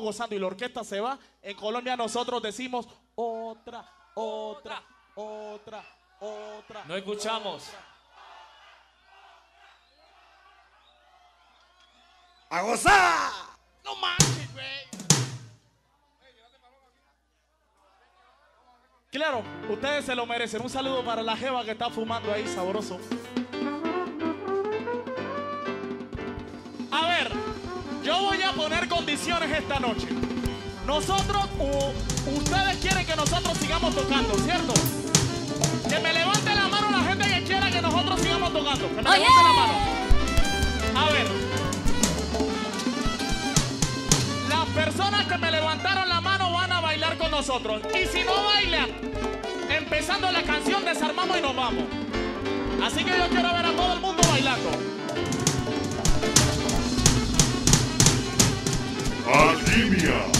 gozando y la orquesta se va, en Colombia nosotros decimos otra, otra, otra, otra. No escuchamos. ¡A gozar! No manches, güey. Claro, ustedes se lo merecen. Un saludo para la jeva que está fumando ahí, sabroso. Condiciones esta noche. Nosotros, u- ustedes quieren que nosotros sigamos tocando, ¿cierto? Que me levante la mano la gente que quiera que nosotros sigamos tocando. Que me Oye. levante la mano. A ver. Las personas que me levantaron la mano van a bailar con nosotros. Y si no bailan, empezando la canción, desarmamos y nos vamos. Así que yo quiero ver a todo el mundo bailando. Asia.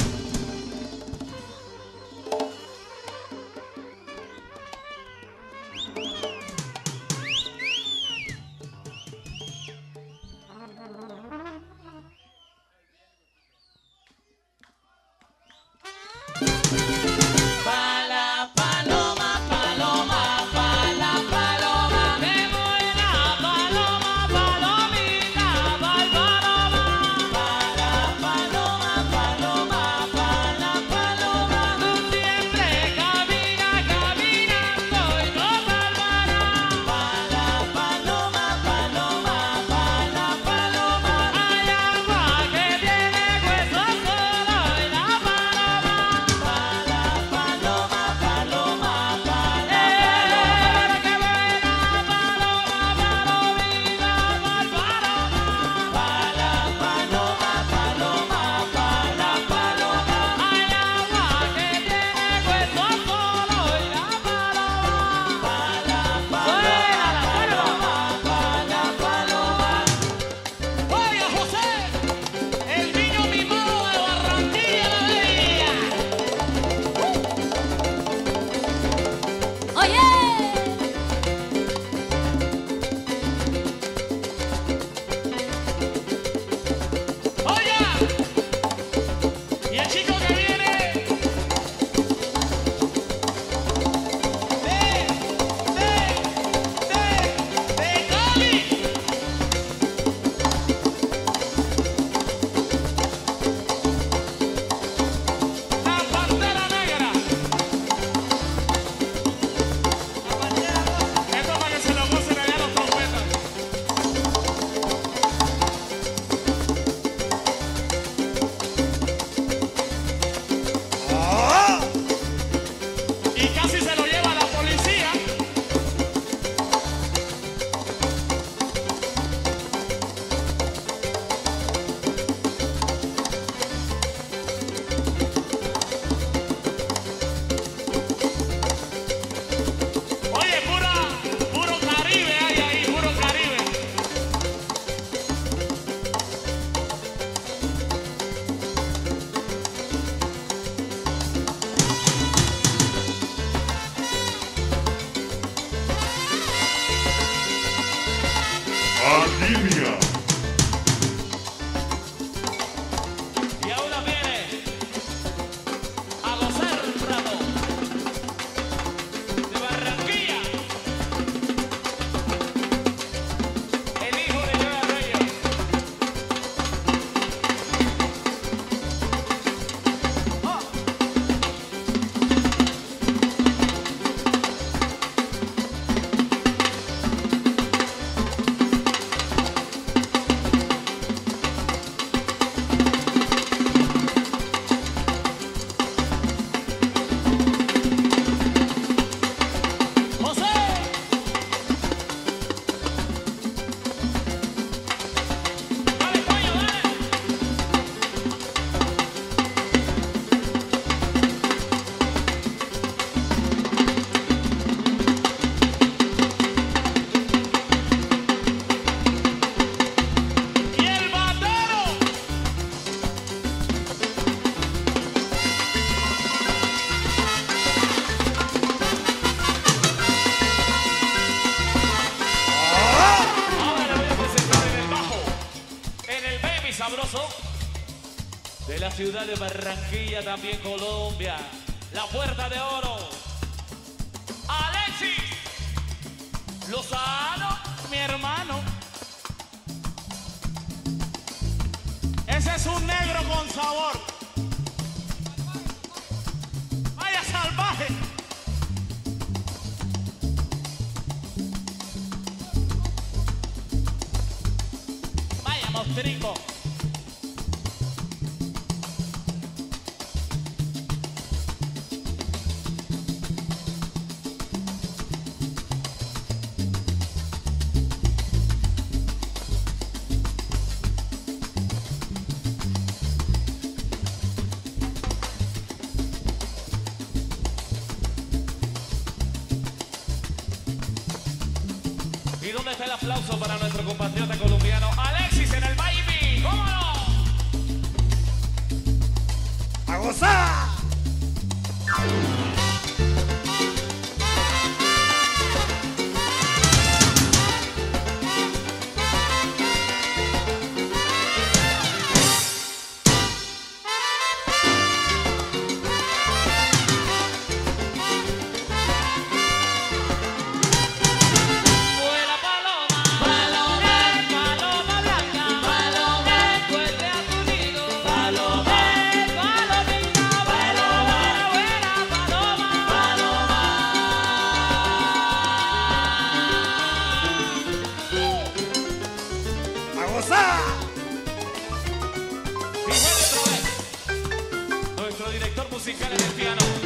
Ciudad de Barranquilla, también Colombia. La Puerta de Oro. Alexis Lozano. Mi hermano. Ese es un negro con sabor. Vaya salvaje. Vaya mostrico. ¿Y dónde está el aplauso para nuestro compatriota colombiano Alexis en el? ¿Cómo no? ¡A gozar! nuestro director musical en el piano.